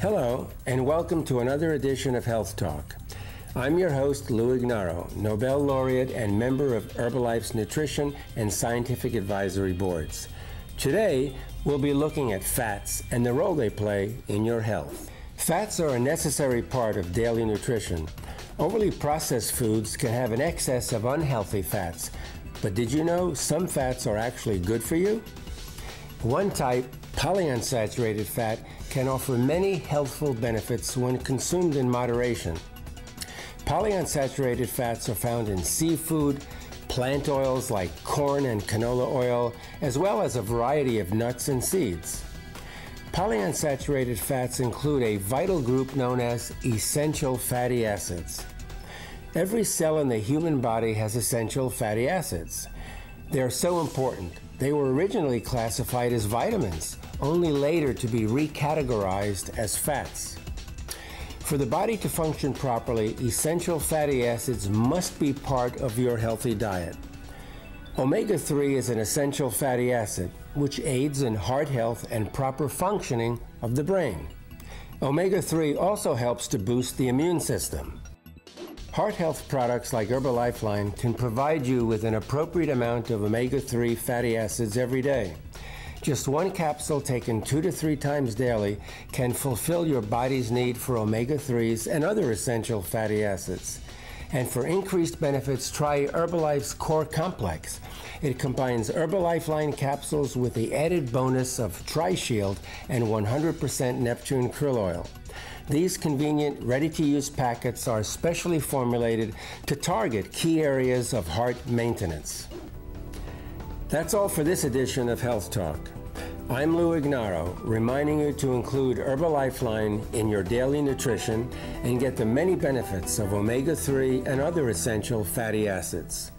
Hello, and welcome to another edition of Health Talk. I'm your host, Lou Ignarro, Nobel laureate and member of Herbalife's Nutrition and Scientific Advisory Boards. Today, we'll be looking at fats and the role they play in your health. Fats are a necessary part of daily nutrition. Overly processed foods can have an excess of unhealthy fats, but did you know some fats are actually good for you? One type, polyunsaturated fat, can offer many healthful benefits when consumed in moderation. Polyunsaturated fats are found in seafood, plant oils like corn and canola oil, as well as a variety of nuts and seeds. Polyunsaturated fats include a vital group known as essential fatty acids. Every cell in the human body has essential fatty acids. They are so important. They were originally classified as vitamins, only later to be recategorized as fats. For the body to function properly, essential fatty acids must be part of your healthy diet. Omega 3 is an essential fatty acid which aids in heart health and proper functioning of the brain. Omega 3 also helps to boost the immune system. Heart health products like Herbalifeline can provide you with an appropriate amount of omega 3 fatty acids every day. Just one capsule taken two to three times daily can fulfill your body's need for omega 3s and other essential fatty acids. And for increased benefits, try Herbalife's Core Complex. It combines Herbalifeline capsules with the added bonus of TriShield and 100% Neptune krill oil. These convenient, ready to use packets are specially formulated to target key areas of heart maintenance. That's all for this edition of Health Talk. I'm Lou Ignarro, reminding you to include Herbalifeline in your daily nutrition and get the many benefits of omega 3 and other essential fatty acids.